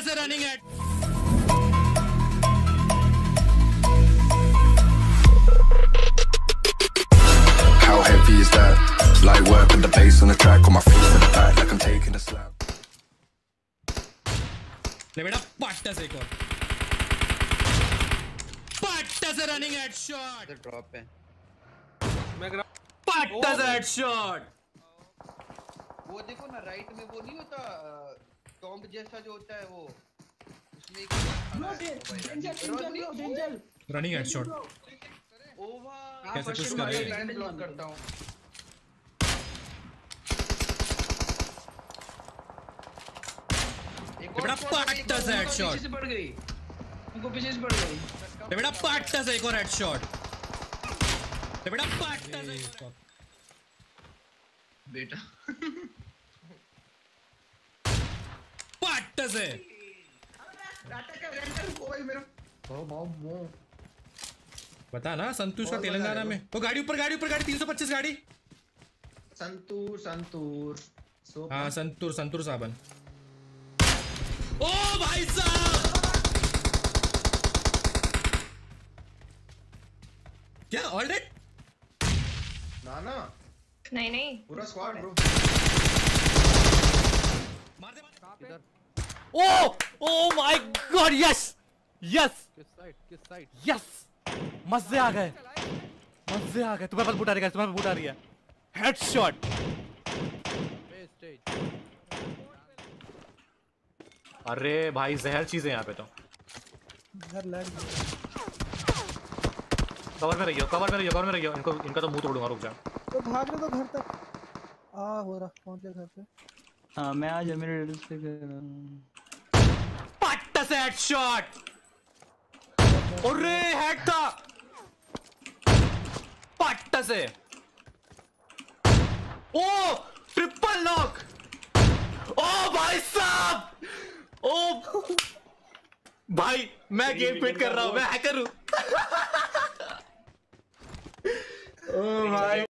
is running at. How heavy is that? Light work with the bass on the track, on my feet to the back, like I'm taking a slap. ले बेटा पट्टा से एक और पट्टा से running head shot drop है पट्टा से हेड शॉट वो देखो ना राइट में वो नहीं होता टॉम्ब जैसा जो होता है वो। रनिंग हेड शॉट ओवा कैसे में कर रहे मैं हैं? करता एक और बेटा पट्टा से हेड पीछे से पड़ गई। उनको पीछे से पड़ गई। बेटा पट्टा से एक और हेड शॉट ले बेटा पट्टा से बेटा। पट्टा से। बता ना संतोष का तेलंगाना में। वो। गाड़ी ऊपर गाड़ी ऊपर गाड़ी 325 गाड़ी। संतूर संतूर। हाँ संतूर संतूर साबन। ओ भाई साहब! क्या ऑलरेडी ना ना। नहीं नहीं पूरा स्क्वाड ब्रो मार दे मार दे। Oh oh my god yes yes किस साइड किस साइड यस मज़े आ गए। मज़े आ गए। तुम्हें पास बूट आ रही है तुम्हें पास बूट आ रही है। स्टेज अरे भाई जहर चीज़ है यहाँ पे तो। कवर में रहियो कवर में रहियो कवर में रहियो। इनको इनका तो मुँह तोड़ूँगा रुक जा। तो भाग रहे तो घर तक। आ हो रहा पहुँच गया घर पे। हाँ मैं आज मेरे रिडल्स पे कर रहा हूँ। पट्टा से हेडशॉट अरे हेड था। पट्टा से। ओ ट्रिपल नॉक ओ भाई साहब। ओ भाई मैं गेम फिट कर रहा हूँ मैं हैकर हूँ। ओ भाई।